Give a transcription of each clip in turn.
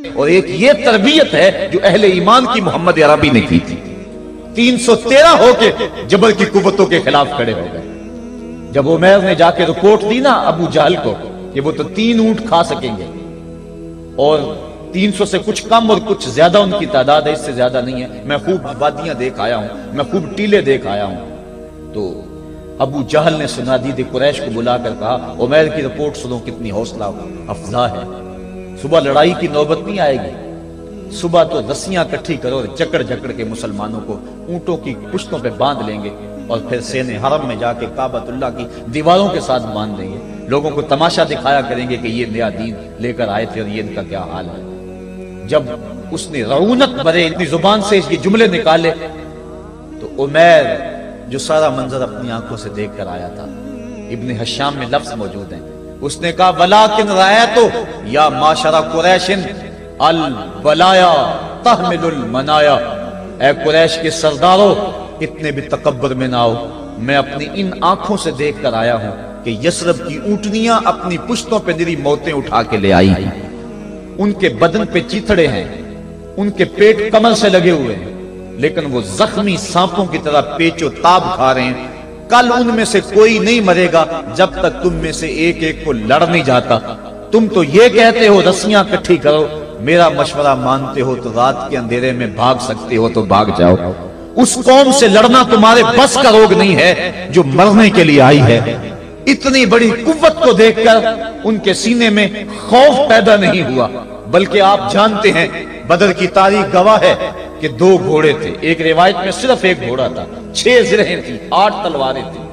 और एक ये तरबियत है जो अहले ईमान की मोहम्मद अरबी ने की थी। 313 होके जबर की कुवतों के खिलाफ खड़े हो गए। जब उमैर ने जाके रिपोर्ट दी ना अबू जहल को कि वो तो तीन ऊँट खा सकेंगे, और 300 से कुछ कम और कुछ ज़्यादा उनकी तादाद है, इससे ज़्यादा नहीं है। मैं खूब वादियाँ देख आया हूँ, मैं खूब टीले देख आया हूँ। तो अबू जहल ने सुना दी कुरैश को बुलाकर कहा उमैर की रिपोर्ट सुनो, कितनी हौसला अफजा है। सुबह लड़ाई की नौबत नहीं आएगी। सुबह तो रस्सियाँ इकट्ठी करो और जकड़ जकड़ के मुसलमानों को ऊंटों की पुश्तों पे बाँध लेंगे और फिर सेने हरम में जाके काबतुल्ला की दीवारों के साथ बाँध देंगे। लोगों को तमाशा दिखाया करेंगे कि ये नया दीन लेकर आए थे और ये इनका क्या हाल है। जब उसने रऊनत भरे, इतनी ज़ुबान से इसके जुमले निकाले तो उमैर, जो सारा मंजर अपनी आँखों से देख कर आया था, इब्न हशाम में लफ्ज मौजूद है। उसने कहा, वला किन राया तो या माशरा कुरैशिन, अल बलाया तहमिल मनाया। ए कुरैश के सरदारों, इतने भी तकबर में ना आओ। मैं अपनी इन आँखों से देख कर आया हूँ कि यसरब की ऊंटनियाँ अपनी पुश्तों पे निरी मौतें उठा के ले आई हैं। उनके बदन पे चीथड़े हैं, उनके पेट कमर से लगे हुए हैं, लेकिन वो जख्मी सांपों की तरह पेचो ताब खा रहे हैं। कल उनमें से कोई नहीं मरेगा जब तक तुम में से एक एक को लड़ नहीं जाता। तुम तो ये कहते हो, रस्सियाँ इकट्ठी करो। मेरा मशवरा मानते हो तो रात के अंधेरे में भाग सकते हो तो भाग जाओ। उस कौम से लड़ना तुम्हारे बस का रोग नहीं है जो मरने के लिए आई है। इतनी बड़ी कुव्वत को देखकर उनके सीने में खौफ पैदा नहीं हुआ, बल्कि आप जानते हैं, बदर की तारीख गवाह है। कि दो घोड़े थे। एक रिवायत में सिर्फ़ एक घोड़ा था। छह जिरहें थी, आठ तलवारें थी।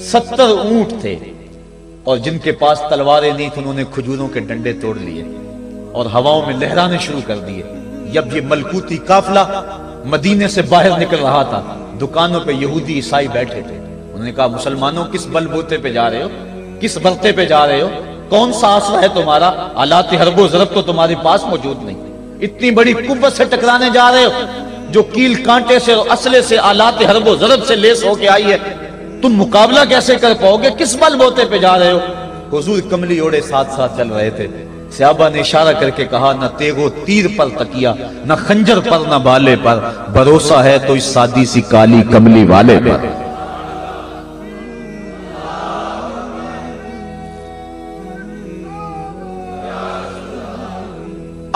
सत्तर ऊँट थे। और जिनके पास तलवारें नहीं थी, उन्होंने खजूरों के डंडे तोड़ लिए और हवाओं में लहराने शुरू कर दिए। जब ये मलकूती काफिला मदीने से बाहर निकल रहा था, दुकानों पे यहूदी ईसाई बैठे थे। उन्होंने कहा, मुसलमानों, किस बलबूते पे जा रहे हो? किस बरते पे जा रहे हो? कौन सा आसरा है तुम्हारा? आलात हरबो जरब तो तुम्हारे पास मौजूद नहीं। इतनी बड़ी कुब्बत से टकराने जा रहे हो, जो कील कांटे से और असले से आलात हरबो जरब से लेस होके आई है। तुम मुकाबला कैसे कर पाओगे? किस बल बोते पे जा रहे हो? हुजूर कमली ओढ़े साथ साथ चल रहे थे। सियाबा ने इशारा करके कहा, न तेगो तीर पर तकिया, न खंजर पर, न बाले पर। भरोसा है तो इस सादी सी काली कमली वाले पर।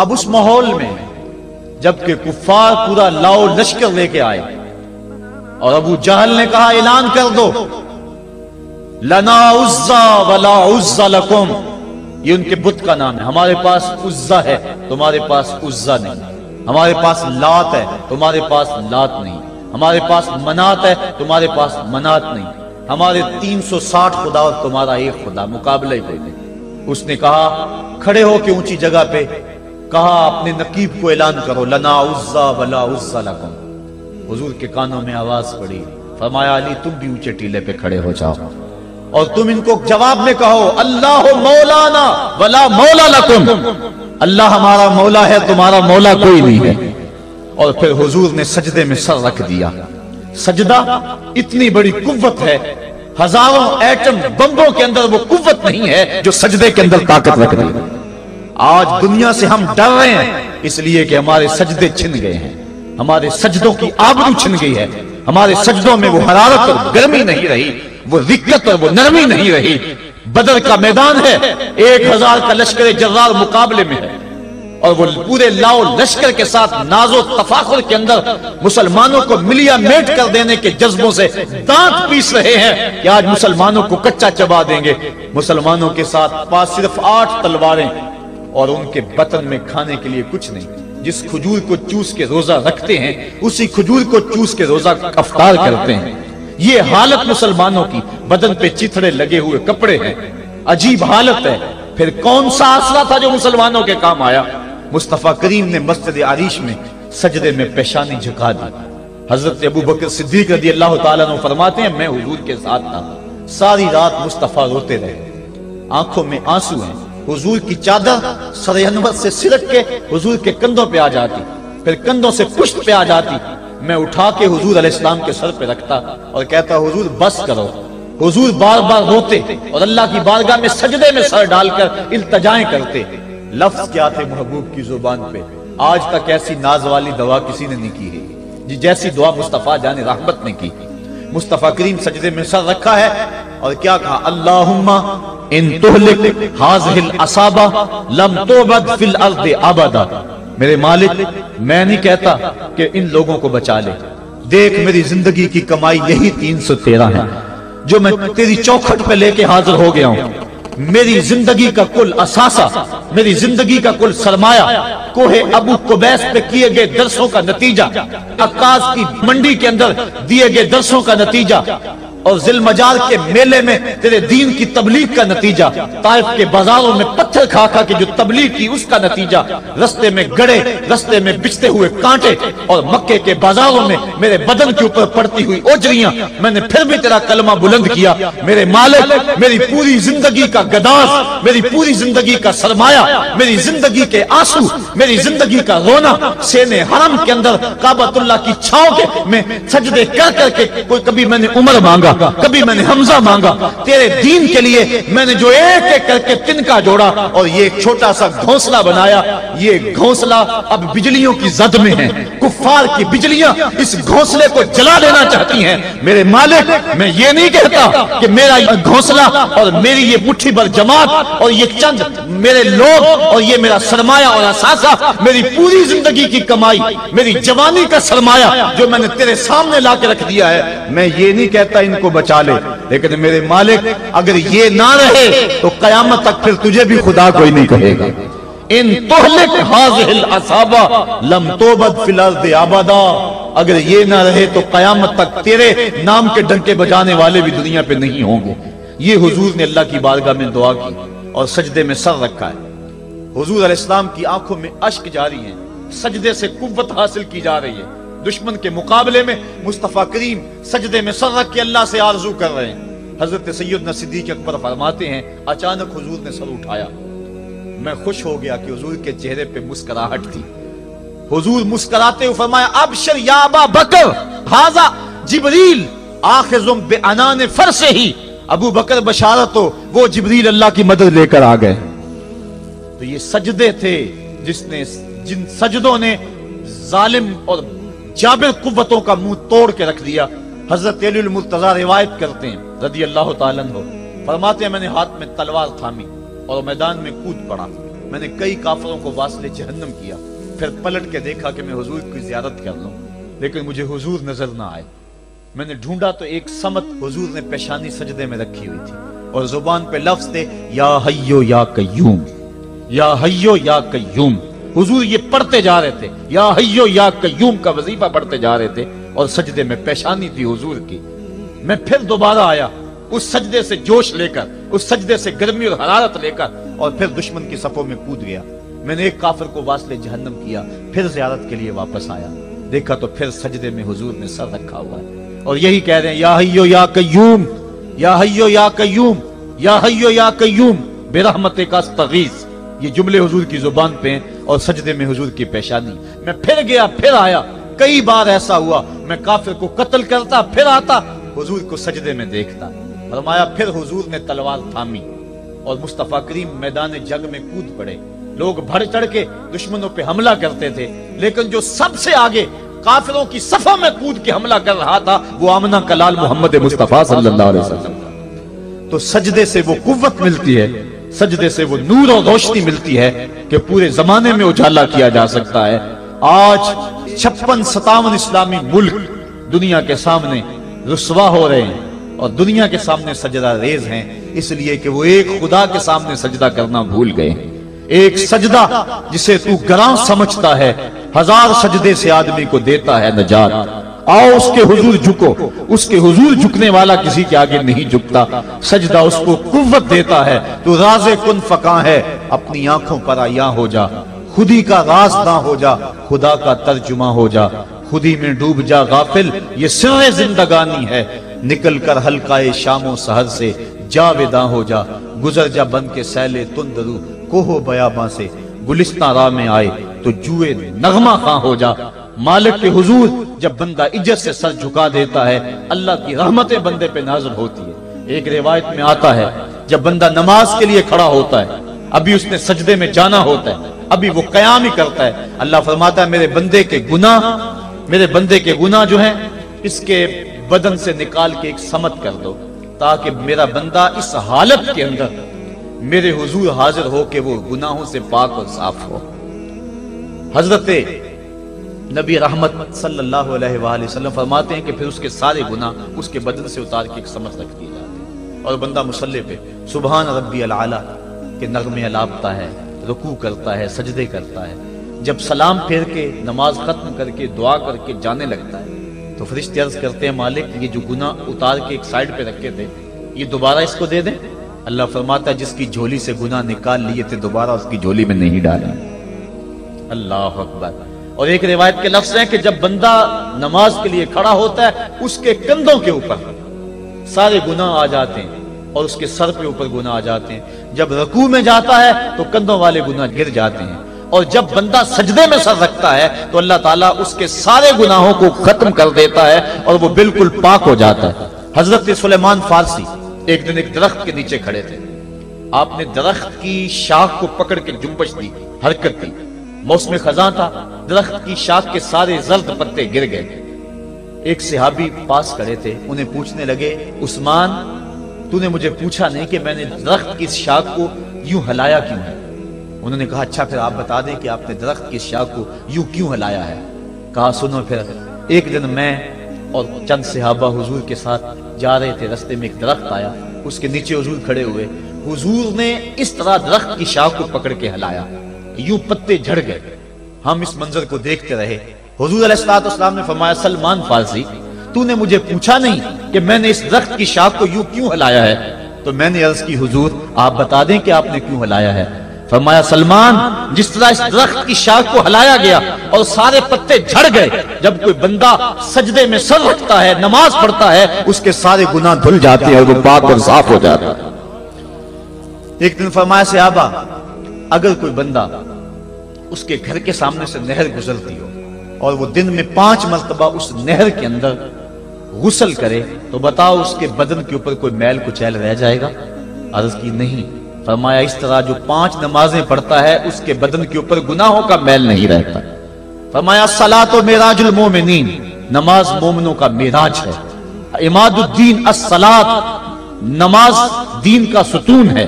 अब उस माहौल में, जबकि कुफार पूरा लाओ लश्कर लेके आए। और अबू जहल ने कहा, ऐलान कर दो। लना उज्जा वला उज्जा लकुम। ये उनके बुत का नाम है। हमारे पास उज्जा है, तुम्हारे पास उज्जा नहीं। हमारे पास लात है, तुम्हारे पास लात नहीं। हमारे पास मनात है, तुम्हारे पास मनात नहीं। हमारे 360 खुदा और तुम्हारा एक खुदा, मुकाबले ही नहीं। उसने कहा, खड़े हो के ऊँची जगह पे कहा अपने नकीब को ऐलान करो, लना उज्जा वला उज्जा लकुम। हुजूर के कानों में आवाज़ पड़ी, फरमाया, अली, तुम भी ऊँचे टीले पे खड़े हो जाओ और तुम इनको जवाब में कहो, अल्लाह मौलाना वला मौला लकुम। अल्लाह हमारा मौला है, तुम्हारा मौला कोई नहीं है। और फिर हुजूर ने सजदे में सर रख दिया। सजदा इतनी बड़ी कुव्वत है, हज़ारों एटम बम्बों के अंदर वो कुव्वत नहीं है जो सजदे के अंदर ताकत रख दी आज दुनिया से हम डर रहे हैं, इसलिए कि हमारे सजदे छिन गए हैं। हमारे सजदों की आबरू छिन गई है। हमारे सजदों में वो हरारत और गर्मी नहीं रही, वो रिक्कत और वो नरमी नहीं रही। बदर का मैदान है, एक हज़ार का लश्कर जर्रार मुकाबले में है। और वो पूरे लाओ लश्कर के साथ नाजो तफाखुर के अंदर मुसलमानों को मिलिया मेट कर देने के जज्बों से दांत पीस रहे हैं कि आज मुसलमानों को कच्चा चबा देंगे। मुसलमानों के साथ पास सिर्फ़ आठ तलवारें और उनके बतन में खाने के लिए कुछ नहीं। जिस खजूर को चूस के रोजा रखते हैं, उसी खजूर को चूस के रोजा अफ्तार करते हैं। ये हालत मुसलमानों की बदन पे चिथड़े लगे हुए कपड़े हैं। अजीब हालत है। फिर कौन सा आसरा था जो मुसलमानों के काम आया? मुस्तफ़ा करीम ने मस्जिद आरिश में सजदे में पेशानी झुका दी। हज़रत अबू बकर सिद्दीक रदी अल्लाह तआला फरमाते हैं, मैं हुजूर के साथ था। सारी रात मुस्तफ़ा रोते रहे। आँखों में आँसू हैं। हुजूर की चादर सरयनवर से सिरक के हुजूर के कंधों पे आ जाती। फिर कंधों से पुष्ट पे आ जाती। मैं उठा के हुजूर इस्लाम के सर पे रखता और कहता, हुजूर, बस करो। हुजूर बार बार रोते और अल्लाह की बारगाह में सजदे में सर डालकर इल्तजाएँ करते। लफ्ज क्या थे महबूब की ज़ुबान पे? आज तक ऐसी नाज वाली दवा किसी ने नहीं की है। जी, जैसी दुआ मुस्तफ़ा जाने रहमत ने की। मुस्तफ़ा करीम सजदे में सर रखा है। और क्या कहा? अल्लाहुम्मा इन तुहलिक हाजिल असाबा लम तोबद फिल अर्द आबादा मेरे मालिक, मैं नहीं कहता कि इन लोगों को बचा ले। देख मेरी ज़िंदगी की कमाई यही तीन सौ तेरह है, जो मैं तेरी चौखट पे लेके हाजिर हो गया हूँ। मेरी ज़िंदगी का कुल असासा, मेरी ज़िंदगी का कुल सरमाया, कोहे अबू कुबैस पे किए गए दरसों का नतीजा अक्काज की मंडी के अंदर दिए गए दरसों का नतीजा, और जिल मजार के मेले में तेरे दीन की तबलीग का नतीजा, ताइफ के बाजारों में पत्थर खा खा के जो तबलीग की उसका नतीजा, रस्ते में गड़े, रस्ते में बिछते हुए कांटे और मक्के के बाजारों में मेरे बदन के ऊपर पड़ती हुई ओजरियाँ मैंने फिर भी तेरा कलमा बुलंद किया। मेरे मालिक, मेरी पूरी ज़िंदगी का गदास, मेरी पूरी ज़िंदगी का सरमाया, मेरी ज़िंदगी के आँसू, मेरी ज़िंदगी का रोना, सेने हरम के अंदर काबतुल्ला की छाव के में सजदे कर करके कोई कभी मैंने उम्र मांगा, कभी मैंने हमजा मांगा। तेरे दीन के लिए मैंने जो एक एक करके तिनका जोड़ा और ये एक छोटा सा घोंसला बनाया। ये घोंसला अब बिजलियों की जद में है। कुफार की बिजलियाँ इस घोंसले को जला देना चाहती हैं। मेरे मालिक, मैं ये नहीं कहता कि मेरा घोंसला और मेरी ये मुट्ठी भर जमात और ये चंद मेरे लोग और ये मेरा सरमाया और असासा मेरी पूरी ज़िंदगी की कमाई, मेरी जवानी का सरमाया जो मैंने तेरे सामने ला के रख दिया है, मैं ये नहीं कहता इनको बचा ले। लेकिन मेरे मालिक, अगर ये ना रहे तो कयामत तक फिर तुझे भी खुदा कोई नहीं कहेगा। इन तोहलिक हाजिल असाबा, लम तोबद फिलर्द आबादा। अगर ये ना रहे तो कयामत तक तेरे नाम के डंके बजाने वाले भी दुनिया पे नहीं होंगे। ये हुजूर ने अल्लाह की बारगाह में दुआ की और सजदे में सर रखा है। हुजूर इस्लाम की आँखों में अश्क जारी है। सजदे से कुव्वत हासिल की जा रही है। दुश्मन के मुकाबले में मुस्तफ़ा करीम सजदे में सर रख के अल्लाह से आरज़ू कर रहे हैं। हज़रत सैयद सिद्दीक अकबर फरमाते हैं, अचानक हुजूर ने सर उठाया। मैं खुश हो गया कि हुजूर के चेहरे पे मुस्कुराहट थी। हुजूर मुस्कुराते हुए फरमाया अब शर याबा बकर, हाजा जिबरील आखिजुम बे अनान फर से ही अबू बकर बशारत हो, वो जिबरील अल्लाह की मदद लेकर आ गए। तो ये सजदे थे जिसने, जिन सजदों ने जालिम और जाबिर कुतों का मुँह तोड़ के रख दिया। हज़रत मुर्तजा रिवायत करते हैं रदी अल्लाह हो फरमाते हैं, मैंने हाथ में तलवार थामी। और मैदान में कूद पड़ा। मैंने कई काफरों को वासले जहन्नम किया। फिर पलट के देखा कि मैं हुजूर की जियारत कर लूँ, लेकिन मुझे हुजूर नज़र ना आए। मैंने ढूंढा तो एक समत हुजूर ने पेशानी सजदे में रखी हुई थी और ज़ुबान पे लफ्ज थे, या हयो या कयूम या हयो या कयूम हुजूर ये पढ़ते जा रहे थे, या हयो या कयूम का वजीफा पढ़ते जा रहे थे और सजदे में पेशानी थी हुजूर की। मैं फिर दोबारा आया उस सजदे से जोश लेकर, उस सजदे से गर्मी और हरारत लेकर, और फिर दुश्मन की सफों में कूद गया। मैंने एक काफिर को वासले जहन्नम किया, फिर जियारत के लिए वापस आया। देखा तो फिर सजदे में हुजूर ने सर रखा हुआ है। और यही कह रहे हैं, या हयो या कयूम या हयो या कयूम या हयो या कयूम बेरहमत का तगीज ये जुमले हुजूर की ज़ुबान पे और सजदे में हुजूर की पेशानी। मैं फिर गया, फिर आया। कई बार ऐसा हुआ, मैं काफिर को कत्ल करता, फिर आता, हुजूर को सजदे में देखता। फरमाया फिर हुजूर ने तलवार थामी और मुस्तफ़ा करीम मैदान जंग में कूद पड़े। लोग भर चढ़ के दुश्मनों पे हमला करते थे लेकिन जो सबसे आगे काफिरों की सफ़ा में कूद के हमला कर रहा था वो आमना कलाल मोहम्मद मुस्तफ़ा सल्लल्लाहु अलैहि वसल्लम तो सजदे से वो कुव्वत मिलती है सजदे से वो नूर और रोशनी मिलती है कि पूरे जमाने में उजाला किया जा सकता है। आज छप्पन सतावन इस्लामी मुल्क दुनिया के सामने रुसवा हो रहे हैं। और दुनिया के सामने सजदा रेज हैं, इसलिए कि वो एक खुदा के सामने सजदा करना भूल गए। एक सजदा जिसे तू गरा समझता है, हज़ार सजदे से आदमी को देता है नजात। आओ उसके हुजूर झुको, उसके हुजूर झुकने वाला किसी के आगे नहीं झुकता। सजदा उसको कुत देता है तो राजे कुन फका है, अपनी आँखों पर आया हो जा। खुदी का राज ना हो जा, खुदा का तर्जुमा हो जा। खुदी में डूब जा गाफिल, ये सिर जिंदगानी है। निकल कर हल्काए शामो सहर से जा विदा हो जा। गुजर जा बन के सैले तुंदरू, कोहो बयाबा से। गुलिस्ता राह में आए तो जुए नगमा खां हो जा। मालिक के हुजूर, जब बंदा इज़्ज़त से सर झुका देता है, अल्लाह की रहमतें बंदे पे नाजर होती है। एक रिवायत में आता है, जब बंदा नमाज़ के लिए खड़ा होता है, अभी उसने सजदे में जाना होता है, अभी वो कयाम ही करता है। अल्लाह फरमाता है, मेरे बंदे के गुना मेरे बंदे के गुना जो है, इसके बदन से निकाल के एक समत कर दो, ताकि मेरा बंदा इस हालत के अंदर मेरे हुजूर हाजिर हो के वो गुनाहों से पाक और साफ़ हो। हज़रत नबी रहमत सल्लल्लाहु अलैहि वसल्लम फरमाते हैं कि फिर उसके सारे गुना उसके बदन से उतार के एक समझ रख दिए जाते और बंदा मुसल्ले पे सुबहान रब्बी अला के नगमे अलापता है, रुकू करता है, सजदे करता है। जब सलाम फेर के, नमाज़ खत्म करके, दुआ करके जाने लगता है तो फरिश्ते अर्ज़ करते हैं मालिक, ये जो गुना उतार के एक साइड पे रखे थे, ये दोबारा इसको दे दें? अल्लाह फरमाता जिसकी झोली से गुना निकाल लिए थे, दोबारा उसकी झोली में नहीं डाला। अल्लाह अकबर। और एक रिवायत के लफ्ज है कि जब बंदा नमाज़ के लिए खड़ा होता है, उसके कंधों के ऊपर सारे गुना आ जाते हैं और उसके सर पे ऊपर गुना आ जाते हैं। जब रकू में जाता है तो कंधों वाले गुना गिर जाते हैं। और जब बंदा सजदे में सर रखता है तो अल्लाह ताला उसके सारे गुनाहों को खत्म कर देता है और वो बिल्कुल पाक हो जाता है। हज़रत सुलेमान फारसी एक दिन एक दरख्त के नीचे खड़े थे। आपने दरख्त की शाख को पकड़ के जुम्बश दी, हरकत दी मौसम खजा था, दरख्त की शाख के सारे जर्द पत्ते गिर गए। एक सिहाबी पास खड़े थे, उन्हें पूछने लगे, उस्मान, तूने मुझे पूछा नहीं कि मैंने दरख्त की शाख को यूँ हलाया क्यों है? उन्होंने कहा अच्छा फिर आप बता दें कि आपने दरख्त की शाख को यूँ क्यों हिलाया है? कहा, सुनो फिर, एक दिन मैं और चंद सिहाबा हुजूर के साथ जा रहे थे, रस्ते में एक दरख्त आया, उसके नीचे हुजूर खड़े हुए। हुजूर ने इस तरह दरख्त की शाख को पकड़ के हिलाया यूँ पत्ते झड़ गए। हम इस मंजर को देखते रहे। हजूर हुजूर ने फरमाया, सलमान फारसी, तूने मुझे पूछा नहीं कि मैंने इस दरख्त की शाख को यूँ क्यों हिलाया है? तो मैंने अर्ज़ की, हुजूर, आप बता दें कि आपने क्यों हिलाया है? फरमाया, सलमान, जिस तरह इस दरख्त की शाख को हलाया गया और सारे पत्ते झड़ गए, जब कोई बंदा सजदे में सर रखता है, नमाज़ पढ़ता है, उसके सारे गुनाह धुल जाते हैं और वो पाक और साफ़ हो जाता है। एक दिन फरमाया से आबा अगर कोई बंदा उसके घर के सामने से नहर गुजरती हो और वो दिन में पाँच मरतबा उस नहर के अंदर गुसल करे तो बताओ उसके बदन के ऊपर कोई मैल कुचैल रह जाएगा? अर्ज़ की, नहीं। फरमाया, इस तरह जो पाँच नमाजें पढ़ता है, उसके बदन के ऊपर गुनाहों का मैल नहीं रहता। फरमाया सला तो मेराजुल मोमिनीन, नमाज़ मोमिनों का मेराज है। इमादुद्दीन असलात नमाज़ दीन का सुतून है।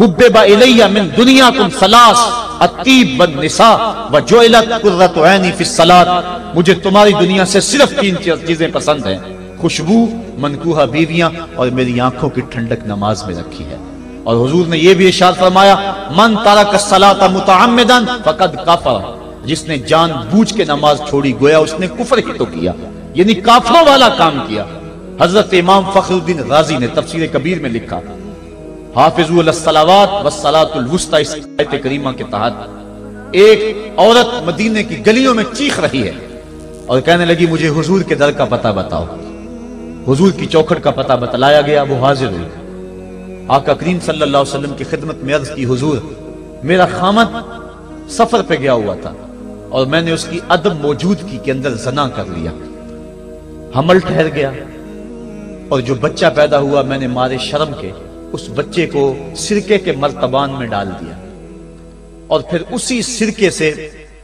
हुब्बा इलैया मिन दुनिया तुम सलास, अतीब बन निसा, व जोइलत कुर्रत ऐनी फ़ी सलात। मुझे तुम्हारी दुनिया से सिर्फ़ तीन चीज़ें पसंद हैं। खुशबू, मनकूहा बीवियाँ और मेरी आँखों की ठंडक नमाज़ में रखी है। और हुजूर ने यह भी इशार फरमाया, मन तारा सलाता मुतमदन फकद काफर। जिसने जान बूझ के नमाज़ छोड़ी, गोया उसने कुफर ही तो किया, यानी काफरों वाला काम किया। हज़रत इमाम फखरुद्दीन राज़ी ने तफसीर कबीर में लिखा हाफिजुलसलावात वसलातुलवस्ता इस करीमा के तहत, एक औरत मदीने की गलियों में चीख रही है और कहने लगी, मुझे हुजूर के दर का पता बताओ। हुजूर की चौखट का पता बतलाया गया, वो हाजिर हुई। आका करीम सल्लल्लाहु अलैहि वसल्लम की खिदमत में अर्ज़ की, हुजूर, मेरा खामद सफ़र पे गया हुआ था और मैंने उसकी अदब मौजूदगी के अंदर जना कर लिया। हमल ठहर गया और जो बच्चा पैदा हुआ मैंने मारे शर्म के, उस बच्चे को सिरके के मर्तबान में डाल दिया और फिर उसी सिरके से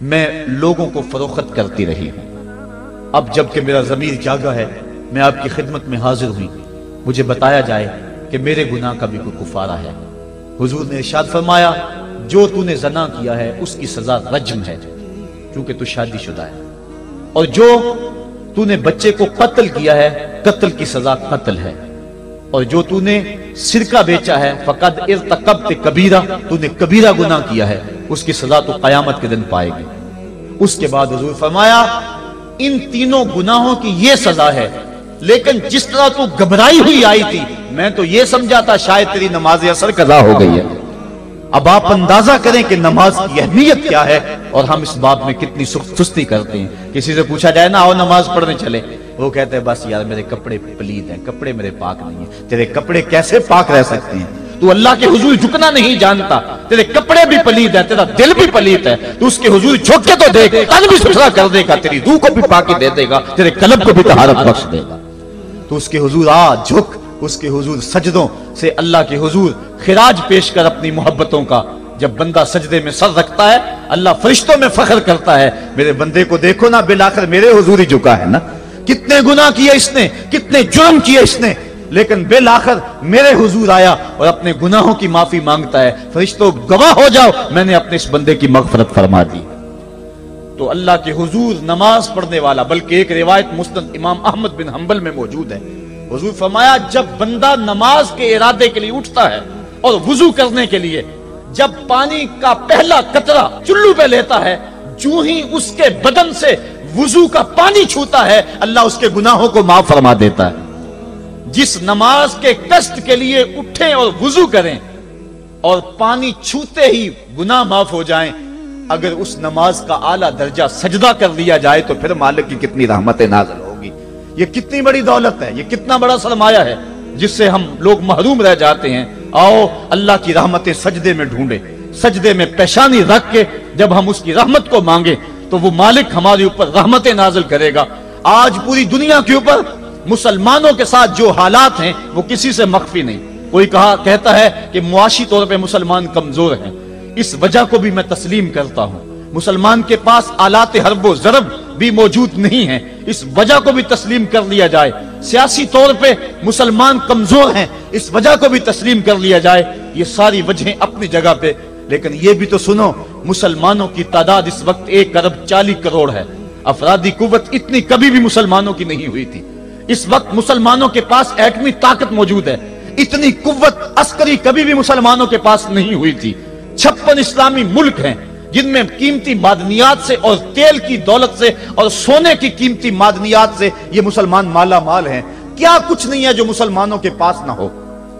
मैं लोगों को फरोख्त करती रही। हूँ अब जबकि मेरा जमीर जागा है, मैं आपकी खिदमत में हाजिर हुई मुझे बताया जाए कि मेरे गुनाह का भी कोई कुफारा है। हुजूर ने इशाद फरमाया, जो तूने जना किया है, उसकी सजा रज्म है, क्योंकि तू शादीशुदा है। और जो तूने बच्चे को कत्ल किया है, कत्ल की सजा कत्ल है। और जो तूने सिरका बेचा है, फकद इरतकब कबीरा, तूने कबीरा गुनाह किया है, उसकी सजा तो कयामत के दिन पाएगी। उसके बाद हजूर फरमाया, इन तीनों गुनाहों की यह सजा है, लेकिन जिस तरह तू घबराई हुई आई थी मैं तो ये समझा था शायद तेरी नमाज़ असर कदा हो गई है। अब आप अंदाज़ा करें कि नमाज़ की अहमियत क्या है और हम इस बात में कितनी सुस्ती करते हैं। किसी से पूछा जाए, ना आओ नमाज़ पढ़ने चले। वो कहते हैं, बस यार, मेरे कपड़े पलीद हैं, कपड़े मेरे पाक नहीं है। तेरे कपड़े कैसे पाक रह सकते हैं? तू अल्लाह के हुजूर झुकना नहीं जानता। तेरे कपड़े भी पलीद है, तेरा दिल भी पलीद है। तू उसके हुजूर झुक के तो देख, तन भी सुथरा कर देगा, तेरी रूह को भी पाकी दे देगा, तेरे कलब को भी तहारत बख्श देगा। तो उसके हुजूर, आ, झुक। उसके हुजूर सजदों से अल्लाह के हुजूर खिराज पेश कर अपनी मोहब्बतों का। जब बंदा सजदे में सर रखता है, अल्लाह फरिश्तों में फख्र करता है, मेरे बंदे को देखो ना बिलाकर मेरे हुजूरी झुका है ना। कितने गुना किए इसने, कितने जुर्म किए इसने। लेकिन बिल आखिर मेरे हुजूर आया और अपने गुनाहों की माफ़ी माँगता है। फरिश्तों, गवाह हो जाओ, मैंने अपने इस बंदे की मगफरत फरमा दी। तो अल्लाह के हुजूर नमाज़ पढ़ने वाला, बल्कि एक रिवायत मुस्तद इमाम अहमद बिन हम्बल में मौजूद है। हुजूर फरमाया, जब बंदा नमाज़ के इरादे के लिए उठता है और वज़ू करने के लिए, जब पानी का पहला कतरा चुल्लू पे लेता है, जू ही उसके बदन से वज़ू का पानी छूता है, अल्लाह उसके गुनाहों को माफ़ फरमा देता है। जिस नमाज़ के कष्ट के लिए उठें और वज़ू करें और पानी छूते ही गुनाह माफ़ हो जाएँ, अगर उस नमाज़ का आला दर्जा सजदा कर लिया जाए तो फिर मालिक की कितनी रहमत होगी ये कितनी बड़ी दौलत है, ये कितना बड़ा सरमाया है, जिससे हम लोग महरूम रह जाते हैं। आओ, अल्लाह की रहमतें सजदे में ढूंढे, सजदे में पेशानी रख के जब हम उसकी रहमत को मांगे तो वो मालिक हमारे ऊपर रहमतें नाजल करेगा। आज पूरी दुनिया के ऊपर मुसलमानों के साथ जो हालात हैं, वो किसी से मख्फी नहीं। कोई कहा, कहता है कि मुआशी तौर पे मुसलमान कमज़ोर हैं। इस वजह को भी मैं तस्लीम करता हूँ। मुसलमान के पास आलात हरबो जरब भी मौजूद नहीं है। इस वजह को भी तस्लीम कर लिया जाए। सियासी तौर पे मुसलमान कमज़ोर हैं, इस वजह को भी तस्लीम कर लिया जाए। ये सारी वजहें अपनी जगह पे। लेकिन ये भी तो सुनो, मुसलमानों की तादाद इस वक्त एक अरब चालीस करोड़ है। अफराधी कुत इतनी कभी भी मुसलमानों की नहीं हुई थी। इस वक्त मुसलमानों के पास एटमी ताकत मौजूद है। इतनी कुत अस्करी कभी भी मुसलमानों के पास नहीं हुई थी। छप्पन इस्लामी मुल्क हैं। जिनमें कीमती मादनियात से और तेल की दौलत से और सोने की कीमती मादनियात से ये मुसलमान माला माल हैं। क्या कुछ नहीं है जो मुसलमानों के पास ना हो?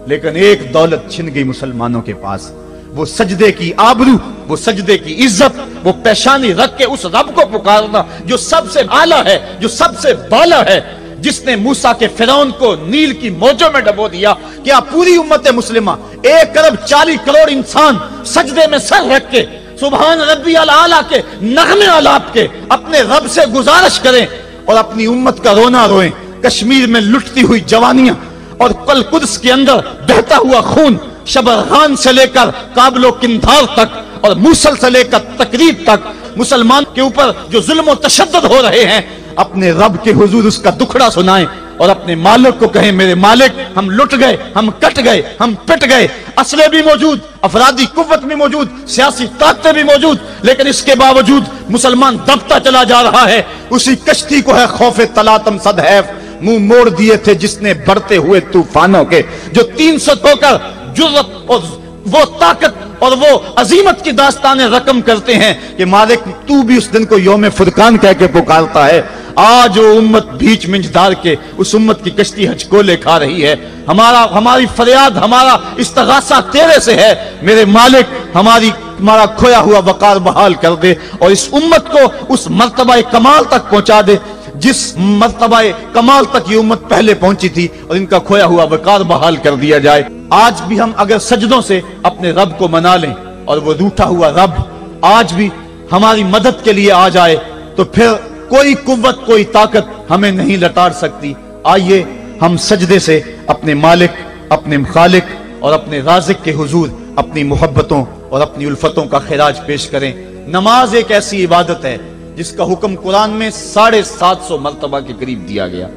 लेकिन एक दौलत छिन गई मुसलमानों के पास। वो सजदे की आबरू, वो सजदे की इज़्ज़त, वो पेशानी रख के उस रब को पुकारना जो सबसे आला है, जो सबसे बाला है, जिसने मूसा के फिरौन को नील की मौजों में डबो दिया। क्या पूरी उम्मत मुस्लिमा, एक अरब चालीस करोड़ इंसान सजदे में सर रख के सुबहान रबी आला के, नगमे आलाप के, अपने रब से गुजारिश करें और अपनी उम्मत का रोना रोएँ। कश्मीर में लुटती हुई जवानियाँ और कल कुद्स के अंदर बहता हुआ खून शबरखान से लेकर काबलो किंधार तक और मूसल से लेकर तकरीब तक मुसलमान के ऊपर जो जुल्म तशद हो रहे हैं, अपने रब के हुजूर उसका दुखड़ा सुनाएँ। और अपने मालिक को कहें, मेरे मालिक, हम लुट गए, हम कट गए, हम पिट गए। असले भी मौजूद अफराधी कुत भी मौजूद, सियासी ताकतें भी मौजूद, लेकिन इसके बावजूद मुसलमान दबता चला जा रहा है। उसी कश्ती को है खौफ तलातम सदैफ मुँह मोड़ दिए थे जिसने बढ़ते हुए तूफानों के, जो तीन सौ होकर जुर्रत और वो ताकत और वो अजीमत की दास्तान रकम करते हैं। कि मालिक, तू भी उस दिन को योम फुरकान कह के पुकारता है। आज वो उम्मत बीच मिंजदार के उस उम्मत की कश्ती हचकोले खा रही है। हमारा, हमारी फरियाद, हमारा इस्तगासा तेरे से है। मेरे मालिक हमारी, हमारा खोया हुआ वकार बहाल कर दे और इस उम्मत को उस मरतबा कमाल तक पहुँचा दे। जिस मरतबा कमाल तक ये उम्मत पहले पहुँची थी और इनका खोया हुआ वकार बहाल कर दिया जाए। आज भी हम अगर सजदों से अपने रब को मना लें और वो रूठा हुआ रब आज भी हमारी मदद के लिए आ जाए तो फिर कोई कुत कोई ताकत हमें नहीं लटार सकती। आइए हम सजदे से अपने मालिक, अपने खालिक और अपने राजिक के हुजूर, अपनी मोहब्बतों और अपनी उल्फतों का खराज पेश करें। नमाज़ एक ऐसी इबादत है जिसका हुक्म कुरान में साढ़े सात सौ मरतबा के करीब दिया गया।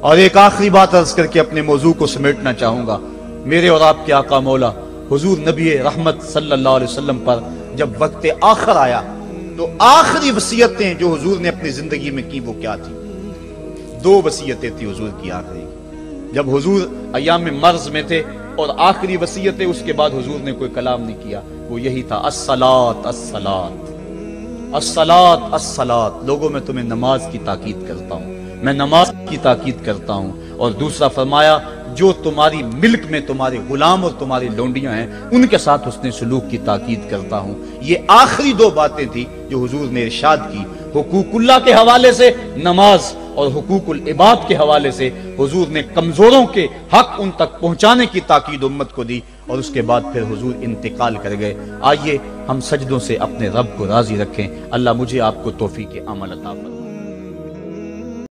और एक आखिरी बात अर्ज़ करके अपने मौजू को समेटना चाहूँगा। मेरे और आपके आका मौला, हुजूर नबी रहमत वसल्लम पर जब वक्त आखिर आया तो आखिरी वसीयतें जो हुजूर ने अपनी ज़िंदगी में की, वो क्या थी? दो वसीयतें थी हुजूर की आखिरी। जब हुजूर अयाम मर्ज में थे और आखिरी वसीयतें, उसके बाद हुजूर ने कोई कलाम नहीं किया। वो यही था असलात असलात असलात असलात लोगों, में तुम्हें नमाज़ की ताकीद करता हूँ। मैं नमाज़ की ताकीद करता हूँ। और दूसरा फरमाया जो तुम्हारी मिल्क में तुम्हारे गुलाम और तुम्हारी लोंडियाँ हैं, उनके साथ उसने सलूक की ताकीद करता हूँ। ये आखिरी दो बातें थी जो हुजूर ने इरशाद की। हुकूकुल्ला के हवाले से नमाज़ और हुकूकुल इबाद के हवाले से हुजूर ने कमजोरों के हक उन तक पहुँचाने की ताकीद उम्मत को दी और उसके बाद फिर हुजूर इंतकाल कर गए। आइए हम सजदों से अपने रब को राज़ी रखें। अल्लाह मुझे आपको तोहफी के अमल अता